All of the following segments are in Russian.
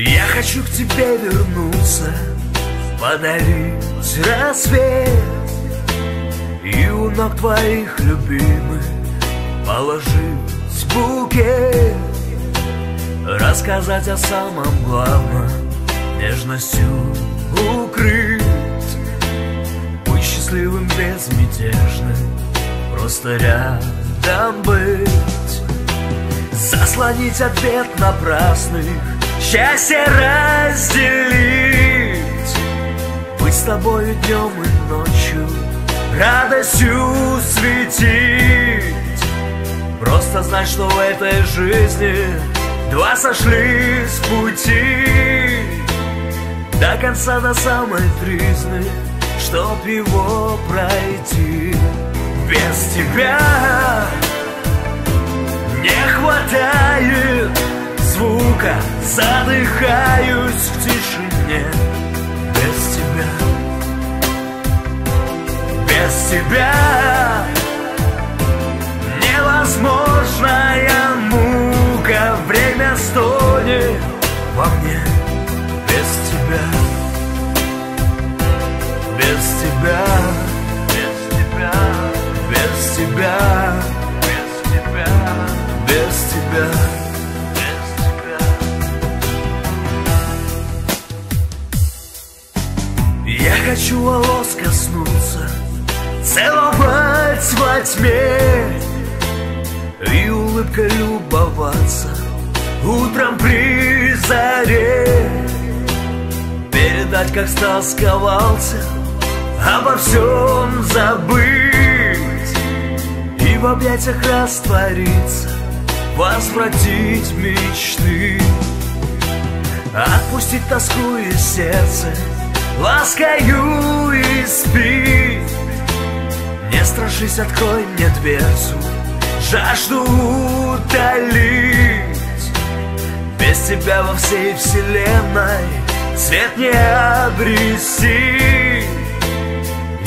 Я хочу к тебе вернуться, подарить рассвет И у ног твоих любимых положить букет Рассказать о самом главном, нежностью укрыть Быть счастливым, безмятежным, просто рядом быть Заслонить ответ напрасных Счастье разделить. Быть с тобою днем и ночью Радостью светить. Просто знать, что в этой жизни Два сошли с пути. До конца, до самой тризны Чтоб его пройти? Без тебя не хватает звука Задыхаюсь в тишине. Без тебя. Без тебя. Невозможная мука. Время стонет во мне. Без тебя. Без тебя хочу волос коснуться, целовать во тьме И улыбкой любоваться. Утром при заре Передать, как стосковался, обо всем забыть И в объятиях раствориться, возвратить мечты. Отпустить тоску из сердца ласкаю и спи. Не страшись, открой мне дверцу. Жажду утолить. Без тебя во всей вселенной Свет не обрести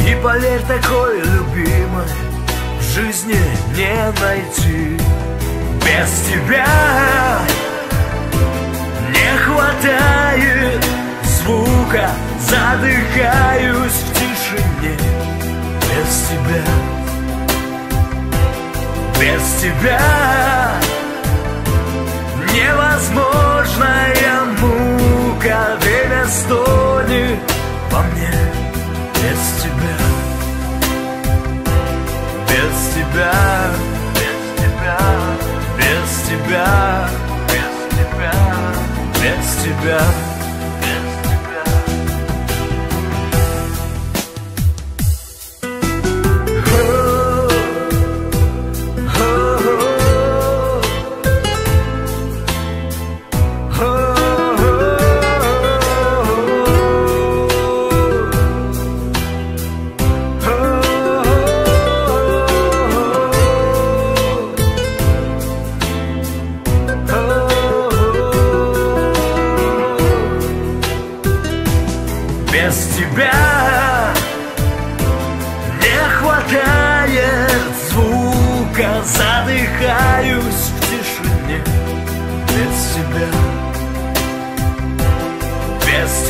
И поверь, такой любимой В жизни не найти. Без тебя не хватает звука Задыхаюсь в тишине. Без тебя. Без тебя. Невозможная мука. Время стонет во мне. Без тебя. Без тебя. Без тебя. Без тебя. Без тебя. Без тебя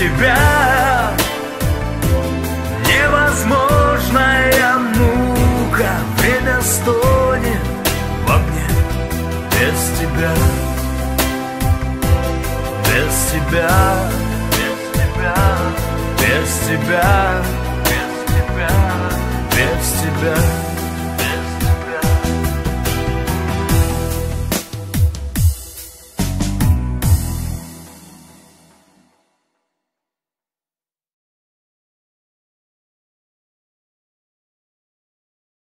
тебя. Невозможная мука Время стонет во мне. Без тебя. Без тебя. Без тебя. Без тебя.